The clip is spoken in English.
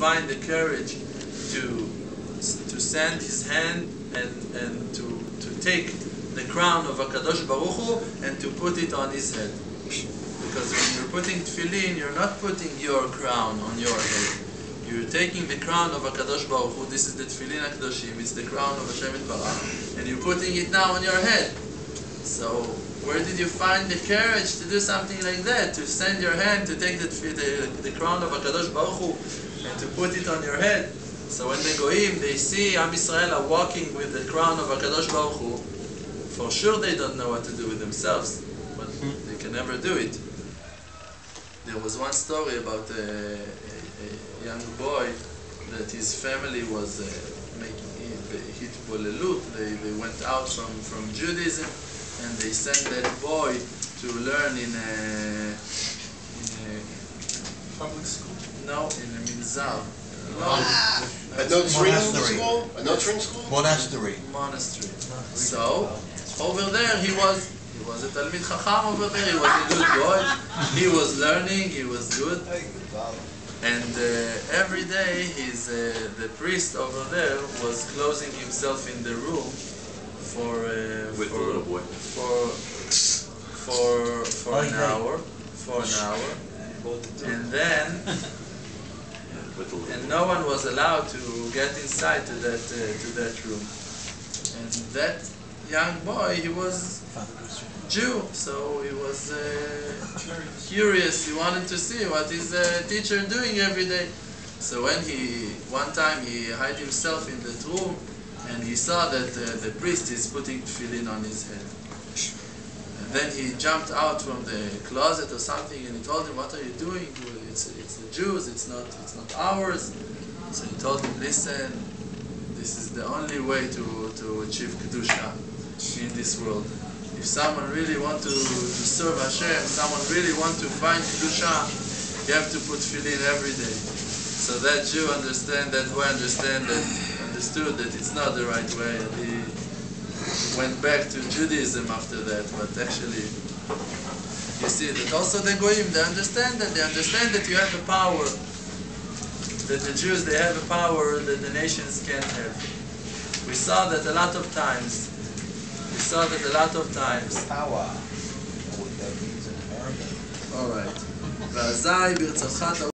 find the courage to to send his hand and and to to take the crown of Hakadosh Baruch Hu and to put it on his head. Because when you're putting tefillin, you're not putting your crown on your head. You're taking the crown of Hakadosh Baruch Hu. This is the tefillin Hakadoshim. It's the crown of Hashem Barach, and you're putting it now on your head. So where did you find the courage to do something like that? To send your hand to take the, the, the crown of Hakadosh Baruch Hu and to put it on your head. So when the goyim they see Am Yisrael are walking with the crown of Hakadosh Baruch Hu, for sure they don't know what to do with themselves, but they can never do it. There was one story about a, a, a young boy that his family was uh, making hit bolelut. They, they went out from, from Judaism and they sent that boy to learn in a, in a Public school. no in a minzar. A Notre Dame Monastery. school? A Notre school? Monastery. monastery. So over there he was he was a Talmid Chacham over there. He was a good boy. He was learning. He was good. And uh, every day his uh, the priest over there was closing himself in the room for uh, With for, the little boy. for for for an Okay. hour for an hour and then With the little and no one was allowed to get inside to that uh, to that room. And that young boy, he was Jew, so he was uh, curious. He wanted to see what his uh, teacher doing every day. So when he one time he hid himself in that room, and he saw that uh, the priest is putting tefillin on his head. And then he jumped out from the closet or something, and he told him, "What are you doing? It's it's the Jews. It's not it's not ours." So he told him, "Listen, this is the only way to to achieve kedusha in this world. If someone really want to, to serve Hashem, someone really want to find kedusha, you have to put tefillin every day." So that Jew understand that boy understand that understood that it's not the right way, and he went back to Judaism after that. But actually, you see that also the Goyim, they understand that. They understand that you have a power, that the Jews, they have a power that the nations can't have. We saw that a lot of times. We saw that a lot of times. Power. All right.